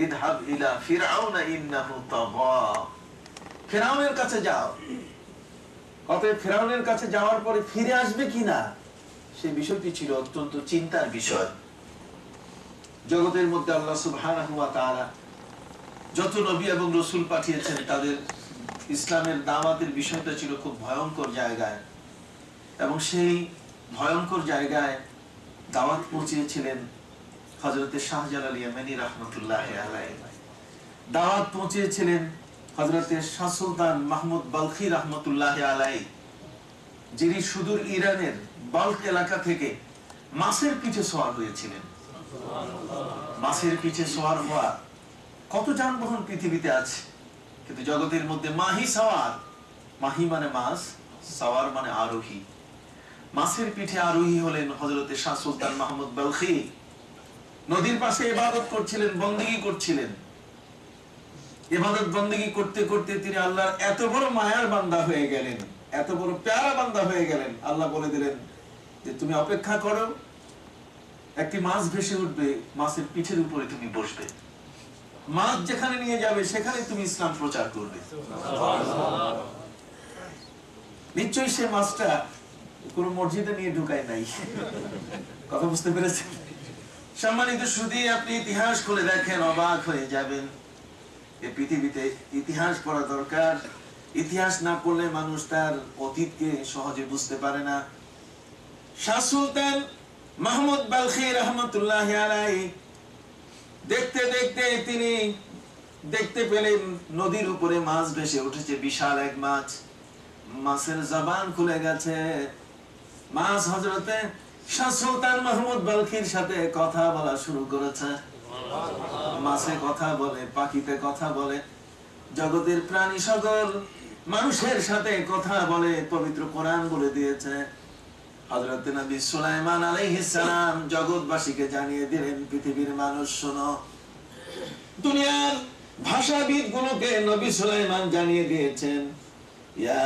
ইদহাব ইলা ইন্নাহু তাগা। কাছে যাও। অতএব কাছে যাওয়ার পরে ফিরে আসবে কিনা বিষয়টি ছিল অত্যন্ত চিন্তার বিষয়। জগতের মধ্যে আল্লাহ সুবহানাহু ওয়া তাআলা যত নবী এবং রসুল পাঠিয়েছেন, তাদের ইসলামের দাওয়াতের বিষয়টা ছিল খুব ভয়ঙ্কর জায়গায়। এবং সেই ভয়ঙ্কর জায়গায় দাওয়াত পৌঁছিয়েছিলেন হজরতে শাহজালাল ইয়ামানি রহমতুল্লাহ আলাইহি। দাওয়াত পৌঁছিয়েছিলেন হজরতে শাহ সুলতান মাহমুদ বালখি রহমতুল্লাহ আলাই যিনি সুদূর ইরানের বাল্ক এলাকা থেকে মাছের পিঠে সোয়ার হয়েছিলেন। মাছের পিঠে সোয়ার হওয়া কত যানবাহন পৃথিবীতে আছে, কিন্তু জগতের মধ্যে মাহি সাওয়ার, মাহি মানে মাছ, সাওয়ার মানে আরোহী। মাছের পিঠে আরোহী হলেন হজরতে শাহ সুলতান মাহমুদ বালখি। নদীর পাশে ইবাদত করছিলেন, বন্দিগি করছিলেন। ইবাদত বন্দিগি করতে করতে তিনি আল্লাহর এত বড় মায়ার বান্দা হয়ে গেলেন, এত বড় প্যারা বান্দা হয়ে গেলেন। আল্লাহ বলে দিলেন যে, তুমি অপেক্ষা করো, একটি মাছ ভেসে উঠবে, মাছের পিঠের উপরে তুমি বসবে। মাছ যেখানে নিয়ে যাবে সেখানে তুমি ইসলাম প্রচার করবে। নিশ্চয়ই সে মাছটা কোন মসজিদে নিয়ে ঢুকায় নাই। কথা বুঝতে পেরেছেন? সম্মানিত শুধু আপনি ইতিহাস খুলে দেখেন, অবাক হয়ে যাবেন। এই পৃথিবীতে ইতিহাস পড়া দরকার। ইতিহাস না পড়লে মানুষ তার অতীতকে সহজে বুঝতে পারে না। শাহ সুলতান মাহমুদ বালখি রহমতুল্লাহ আলাই দেখতে দেখতে তিনি দেখতে পেলেন নদীর উপরে মাছ ভেসে উঠেছে, বিশাল এক মাছ। মাছের জবান খুলে গেছে। মাছ হজরতে সুলতান মাহমুদ বালখির সাথে কথা বলা শুরু করেছে। মাছে কথা বলে, পাখিতে কথা বলে। জগতের প্রাণী সকল মানুষের সাথে কথা বলে, পবিত্র কোরআন বলে দিয়েছে। হযরত নবী সুলাইমান আলাইহিস সালাম জগৎবাসীকে জানিয়ে দিলেন, পৃথিবীর মানুষ শোনো। দুনিয়ার ভাষাবিদ গুলোকে নবী সুলাইমান জানিয়ে দিয়েছেন, ইয়া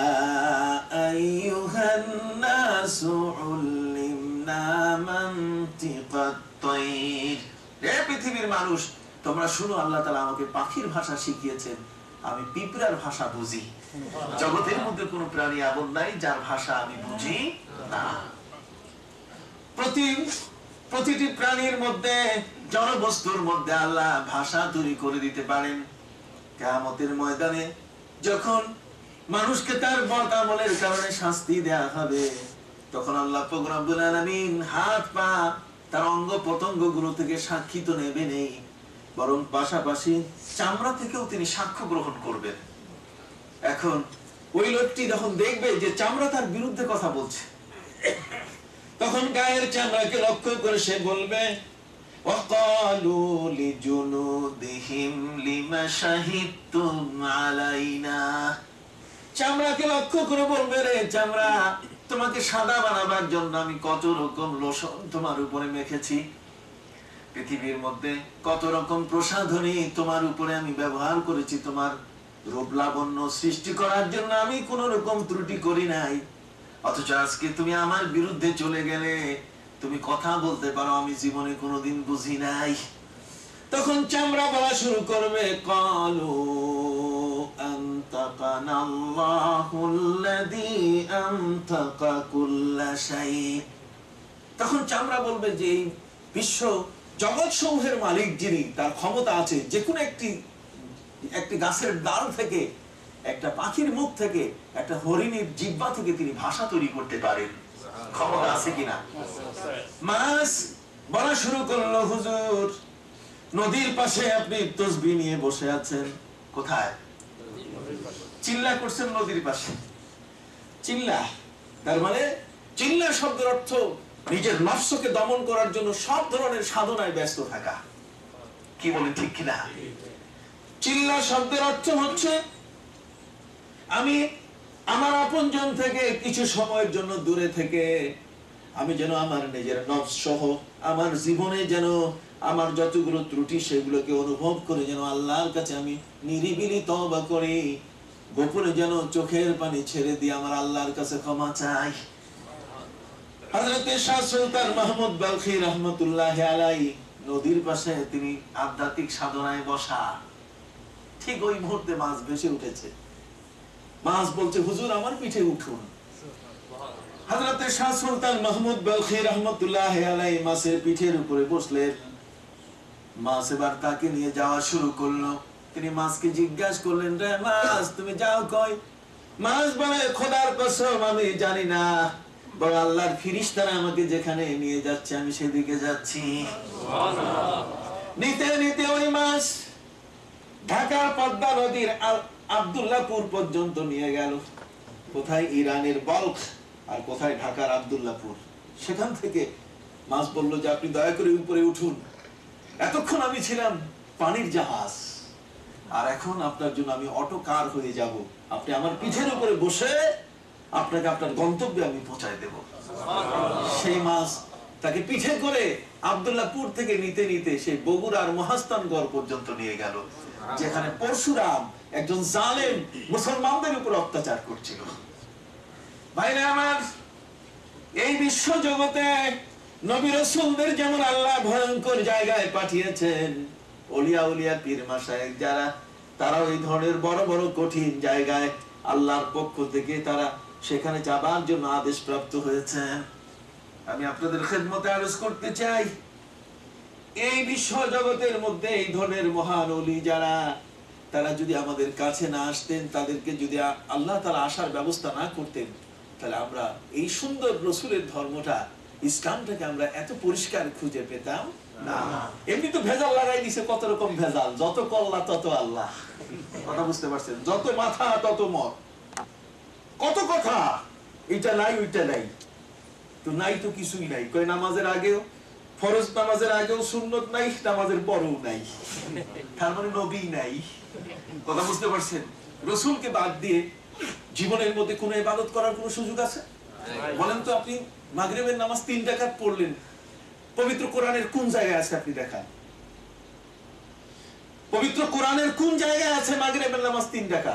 হে পৃথিবীর মানুষ তোমরা শুনো আল্লাহ তাআলা আমাকে পাখির ভাষা শিখিয়েছেন। আমি পিঁপড়ার ভাষা বুঝি। জগতের মধ্যে কোনো প্রাণী এমন নাই যার ভাষা আমি বুঝি না। প্রতি প্রতিটি প্রাণীর মধ্যে জড়বস্তুর মধ্যে আল্লাহ ভাষা তৈরি করে দিতে পারেন। কেয়ামতের ময়দানে যখন মানুষকে তার বদ কারণে শাস্তি দেয়া হবে তখন আল্লাহ প্রোগ্রামুল আলামিন হাত পা তার অঙ্গ প্রত্যঙ্গ গুলো থেকে সাক্ষী তো নেবে নেই বরং পাশাপাশি চামড়া থেকেও তিনি সাক্ষ্য গ্রহণ করবেন এখন ওই লোকটি যখন দেখবে যে চামড়া তার বিরুদ্ধে কথা বলছে তখন গায়ের চামড়াকে লক্ষ্য করে সে বলবে وقالوا لجنودهم لما شهدتم علينا চামড়াকে লক্ষ্য করে বলবে রে চামড়া তোমাকে সাদা বানাবার জন্য আমি কত রকম লোশন তোমার উপরে মেখেছি। পৃথিবীর মধ্যে কত রকম প্রসাধনী তোমার উপরে আমি ব্যবহার করেছি। তোমার রূপ লাবণ্য সৃষ্টি করার জন্য আমি কোন রকম ত্রুটি করি নাই। অথচ আজকে তুমি আমার বিরুদ্ধে চলে গেলে, তুমি কথা বলতে পারো, আমি জীবনে কোনোদিন বুঝি নাই। তখন চামড়া বলা শুরু করবে কলু। أنطقنا الله الذي أنطق كل شيء তখন চামড়া বলবে যে এই বিশ্ব জগৎ সমূহের মালিক যিনি তার ক্ষমতা আছে যে কোনো একটি একটি গাছের ডাল থেকে একটা পাখির মুখ থেকে একটা হরিণীর জিব্বা থেকে তিনি ভাষা তৈরি করতে পারেন ক্ষমতা আছে কিনা মাছ বলা শুরু করলো হুজুর নদীর পাশে আপনি তসবি নিয়ে বসে আছেন কোথায় চিল্লা করছেন নদীর পাশে। চিল্লা, তার মানে চিল্লা শব্দের অর্থ নিজের নফসকে দমন করার জন্য সব ধরনের সাধনায় ব্যস্ত থাকা। কি বলে ঠিক কিনা? চিল্লা শব্দের অর্থ হচ্ছে আমি আমার আপনজন থেকে কিছু সময়ের জন্য দূরে থেকে আমি যেন আমার নিজের নফস সহ আমার জীবনে যেন আমার যতগুলো ত্রুটি সেগুলোকে অনুভব করে যেন আল্লাহর কাছে আমি নিরিবিলি তবা করি। গোপনে যেন চোখের পানি ছেড়ে দিয়ে আমার আল্লাহর কাছে ক্ষমা চাই। মাছ উঠেছে। মাছ বলছে, হুজুর, আমার পিঠে উঠুন। মাহমুদ আলাই মাছের পিঠের উপরে বসলেন। মাছ এবার তাকে নিয়ে যাওয়া শুরু করল। তিনি মাছকে জিজ্ঞাসা করলেন, রে মাছ, তুমি যাও কই? মাছ বলে, খোদার কসম, আমি জানি না। বড় আল্লাহর ফিরিস্তারা আমাকে যেখানে নিয়ে যাচ্ছে, আমি সেদিকে যাচ্ছি। নিতে নিতে ওই মাছ ঢাকার পদ্মা নদীর আব্দুল্লাহপুর পর্যন্ত নিয়ে গেল। কোথায় ইরানের বল্ক আর কোথায় ঢাকার আব্দুল্লাহপুর সেখান থেকে মাছ বলল যে, আপনি দয়া করে উপরে উঠুন। এতক্ষণ আমি ছিলাম পানির জাহাজ। আর এখন আপনার জন্য আমি অটো কার হয়ে যাব। আপনি আমার পিঠের উপরে বসে আপনাকে আপনার গন্তব্যে আমি পৌঁছায় দেব। সেই মাছ তাকে পিঠে করে আব্দুল্লাহপুর থেকে নিতে নিতে সেই বগুড়ার মহাস্থানগড় পর্যন্ত নিয়ে গেল, যেখানে পরশুরাম একজন জালেম মুসলমানদের উপর অত্যাচার করছিল। আমার, এই বিশ্ব জগতে নবী রসুলদের যেমন আল্লাহ ভয়ঙ্কর জায়গায় পাঠিয়েছেন অলিয়া উলিয়া পীর মাসায়েক যারা তারা ওই ধরনের বড় বড় কঠিন জায়গায় আল্লাহর পক্ষ থেকে তারা সেখানে যাবার জন্য আদেশ প্রাপ্ত হয়েছেন আমি আপনাদের খেদমতে আরজ করতে চাই। এই বিশ্ব জগতের মধ্যে এই ধরনের মহান অলি যারা, তারা যদি আমাদের কাছে না আসতেন, তাদেরকে যদি আল্লাহ তারা আসার ব্যবস্থা না করতেন, তাহলে আমরা এই সুন্দর রসুলের ধর্মটা, ইসলামটাকে আমরা এত পরিষ্কার খুঁজে পেতাম। এমনি তো ভেজাল লাগাই দিছে কত রকম ভেজাল? যত কল্লা তত আল্লাহ। কথা বুঝতে পারছেন? যত মাথা তত মত। কত কথা? এটা নাই ওইটা নাই। তো নাই তো কিছুই নাই। কয় নামাজের আগেও? ফরজ নামাজের আগেও সুন্নত নাই নামাজের পরেও নাই। তার মানে নবী নাই। কথা বুঝতে পারছেন? রসুলকে বাদ দিয়ে জীবনের মধ্যে কোনো ইবাদত করার কোনো সুযোগ আছে? বলেন তো আপনি মাগরিবের নামাজ তিন টাকাত পড়লেন। পবিত্র কোরআনের কোন জায়গায় আছে আপনি দেখান? পবিত্র কোরআনের কোন জায়গায় আছে মাগরিবের নামাজ তিন টাকা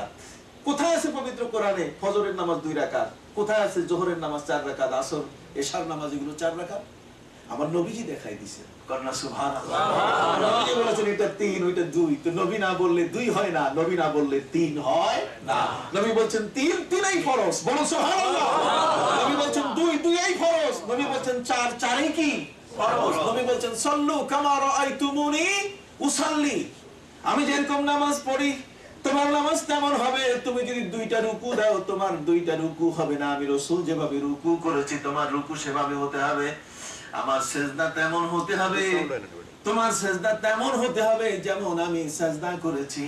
কোথায় আছে পবিত্র কোরআনে ফজরের নামাজ দুই রাকাত? কোথায় আছে জোহরের নামাজ চার রাকাত? আসর এশার নামাজ এগুলো চার রাকাত? আমার নবীজি দেখাই দিছে। কন্যা সুভান নবীজি বলেছেন এটা তিন ওইটা দুই। তো নবী না বললে দুই হয় না নবী না বললে তিন হয় না। নবী বলছেন তিন তিনই ফরজ। বলো সুবহানাল্লাহ। নবী বলছেন দুই দুইই ফরজ। নবী বলছেন চার চারই কি? আমি যেরকম নামাজ পড়ি, তোমার নামাজ তেমন হবে। তুমি যদি দুইটা রুকু দাও, তোমার দুইটা রুকু হবে না। আমি রসুল যেভাবে রুকু করেছি, তোমার রুকু সেভাবে হতে হবে। আমার সেজদা তেমন হতে হবে। তোমার সেজদা তেমন হতে হবে যেমন আমি সেজদা করেছি।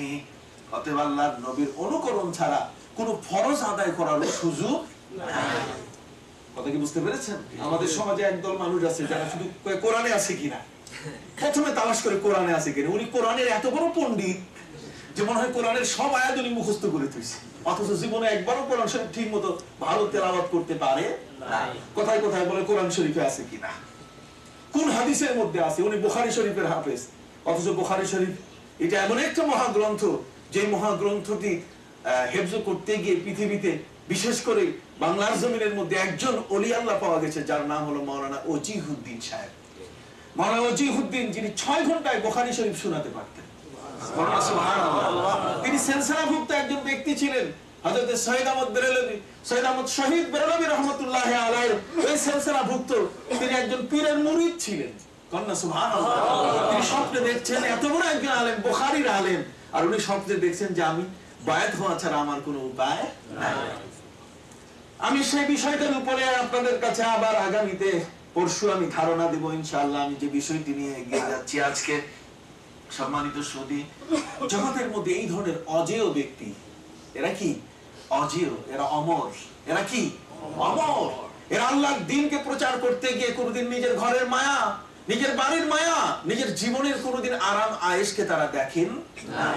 অতএব আল্লাহর নবীর অনুকরণ ছাড়া কোনো ফরজ আদায় করার সুযোগ নাই। কথা কি বুঝতে পেরেছেন? আমাদের সমাজে একদল মানুষ আছে যারা শুধু কোরআনে আছে কিনা। প্রথমে তালাশ করে কোরআনে আছে কিনা। উনি কোরআনের এত বড় পণ্ডিত যে মনে হয় কোরআনের সব আয়াত উনি মুখস্থ করে তুইছে অথচ জীবনে একবারও কোরআন শরীফ ঠিক মতো ভালো তেলাওয়াত করতে পারে কোথায় কোথায় বলে কোরআন শরীফে আছে কিনা। কোন হাদিসের মধ্যে আছে? উনি বুখারি শরীফের হাফেজ। অথচ বুখারি শরীফ এটা এমন একটা মহাগ্রন্থ যে মহাগ্রন্থটি হেফজ করতে গিয়ে পৃথিবীতে, বিশেষ করে বাংলার জমিনের মধ্যে একজন অলি আল্লাহ পাওয়া গেছে, যার নাম হলো মৌলানা ওজিহুদ্দিন সাহেব। মৌলানা ওজিহুদ্দিন যিনি ছয় ঘন্টায় বুখারি শরীফ শোনাতে পারতেন। তিনি সেলসালাভুক্ত একজন ব্যক্তি ছিলেন, হযরত সৈয়দ আহমদ বেরেলভী সৈয়দ আহমদ শহীদ বেরেলভী রহমতুল্লাহ আলাইহির ওই তিনি একজন পীরের মুরিদ ছিলেন। কন্যা সুবহানাল্লাহ। তিনি স্বপ্নে দেখছেন, এত বড় একজন আলেম, বুখারীর আলেম। আর উনি স্বপ্নে দেখছেন যে আমি বায়াত হওয়া ছাড়া আমার কোনো উপায় আমি সেই বিষয়টার উপরে আপনাদের কাছে আবার আগামীতে পরশু আমি ধারণা দেব, ইনশাআল্লাহ আমি যে বিষয়টি নিয়ে এগিয়ে যাচ্ছি আজকে, সম্মানিত সুদী জগতের মধ্যে এই ধরনের অজেয় ব্যক্তি, এরা কি? অজেয়, এরা অমর, এরা কি? অমর। এরা আল্লাহর দিনকে প্রচার করতে গিয়ে কোনোদিন নিজের ঘরের মায়া, নিজের বাড়ির মায়া, নিজের জীবনের কোনোদিন আরাম, আয়েশকে তারা দেখেন না।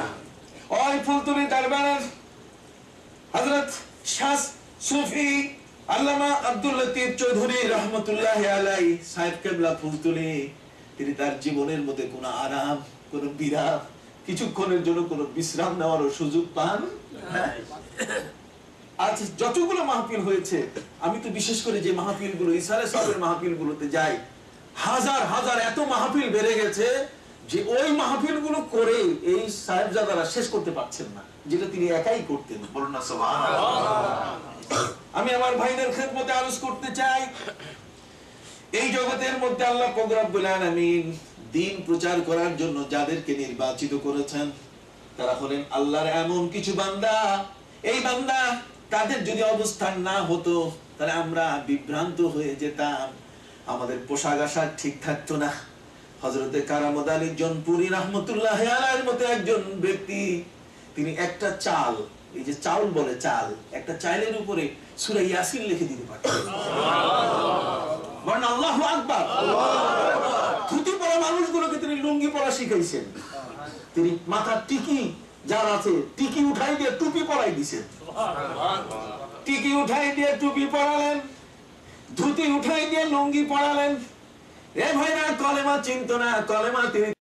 ওই ফুলতুলি দরবারের হযরত শাহ সুফি আল্লামা আব্দুল লতিফ চৌধুরী রহমতুল্লাহ আলাই সাহেব কেবলা ফুলতুলি। তিনি তার জীবনের মধ্যে কোনো আরাম, কোনো বিরাম, কিছুক্ষণের জন্য কোনো বিশ্রাম নেওয়ারও সুযোগ পান আজ যতগুলো মাহফিল হয়েছে, আমি তো বিশেষ করে যে মাহফিলগুলো ইসারে সবের মাহফিল গুলোতে যাই, হাজার হাজার এত মাহফিল বেড়ে গেছে যে ওই মাহফিলগুলো করে এই সাহেবজাদারা শেষ করতে পারছেন না যেটা তিনি একাই করতেন। বলুন না আমি আমার ভাইদের খেদমতে আলোচ করতে চাই। এই জগতের মধ্যে আল্লাহ প্রোগ্রাম আমিন দিন প্রচার করার জন্য যাদেরকে নির্বাচিত করেছেন তারা হলেন আল্লাহর এমন কিছু বান্দা। এই বান্দা তাদের যদি অবস্থান না হতো তাহলে আমরা বিভ্রান্ত হয়ে যেতাম। আমাদের পোশাক আশাক ঠিক থাকতো না। হজরতে কারামদ আলী জনপুরি রহমতুল্লাহ আলাইয়ের মতো একজন ব্যক্তি, তিনি একটা চাল, এই যে চাউল বলে চাল, একটা চাইলের উপরে সুরা ইয়াসিন লিখে দিতে পারতেন। বলেন আল্লাহু আকবার। ধুতি পরা মানুষগুলোকে তিনি লুঙ্গি পরা শিখাইছেন। তিনি মাথার টিকি যার আছে, টিকি উঠাই দিয়ে টুপি পরাই দিছেন। টিকি উঠাই দিয়ে টুপি পরালেন, ধুতি উঠাই দিয়ে লুঙ্গি পরালেন। এ ভাই না কলেমা চিন্ত না কলেমা তিনি